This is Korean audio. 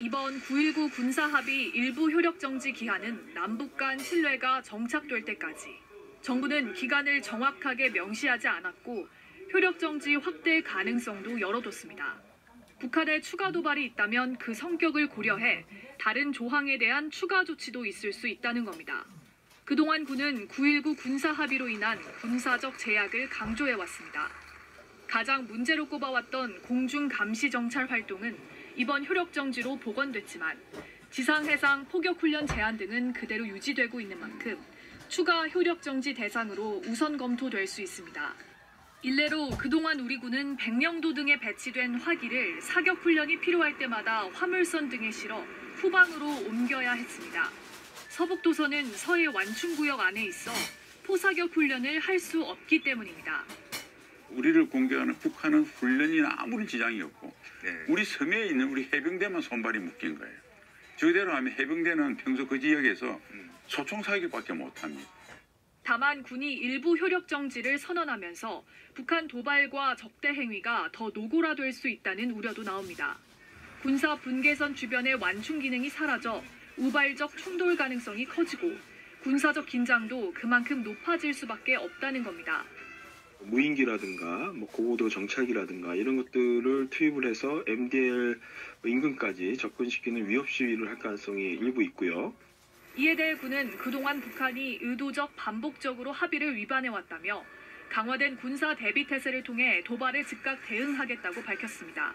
이번 9.19 군사합의 일부 효력 정지 기한은 남북 간 신뢰가 정착될 때까지. 정부는 기간을 정확하게 명시하지 않았고 효력 정지 확대 가능성도 열어뒀습니다. 북한의 추가 도발이 있다면 그 성격을 고려해 다른 조항에 대한 추가 조치도 있을 수 있다는 겁니다. 그동안 군은 9.19 군사 합의로 인한 군사적 제약을 강조해왔습니다. 가장 문제로 꼽아왔던 공중 감시 정찰 활동은 이번 효력 정지로 복원됐지만 지상 해상 포격 훈련 제한 등은 그대로 유지되고 있는 만큼 추가 효력 정지 대상으로 우선 검토될 수 있습니다. 일례로 그동안 우리 군은 백령도 등에 배치된 화기를 사격 훈련이 필요할 때마다 화물선 등에 실어 후방으로 옮겨야 했습니다. 서북도선은 서해 완충구역 안에 있어 포사격 훈련을 할 수 없기 때문입니다. 우리를 공격하는 북한은 훈련이나 아무런 지장이 없고 네. 우리 섬에 있는 우리 해병대만 손발이 묶인 거예요. 저대로 하면 해병대는 평소 그 지역에서 음. 소총 사격밖에 못합니다. 다만 군이 일부 효력 정지를 선언하면서 북한 도발과 적대 행위가 더 노골화될 수 있다는 우려도 나옵니다. 군사 분계선 주변의 완충 기능이 사라져 우발적 충돌 가능성이 커지고 군사적 긴장도 그만큼 높아질 수밖에 없다는 겁니다. 무인기라든가 뭐 고고도 정찰기라든가 이런 것들을 투입을 해서 MDL 인근까지 접근시키는 위협 시위를 할 가능성이 일부 있고요. 이에 대해 군은 그동안 북한이 의도적 반복적으로 합의를 위반해 왔다며 강화된 군사 대비 태세를 통해 도발에 즉각 대응하겠다고 밝혔습니다.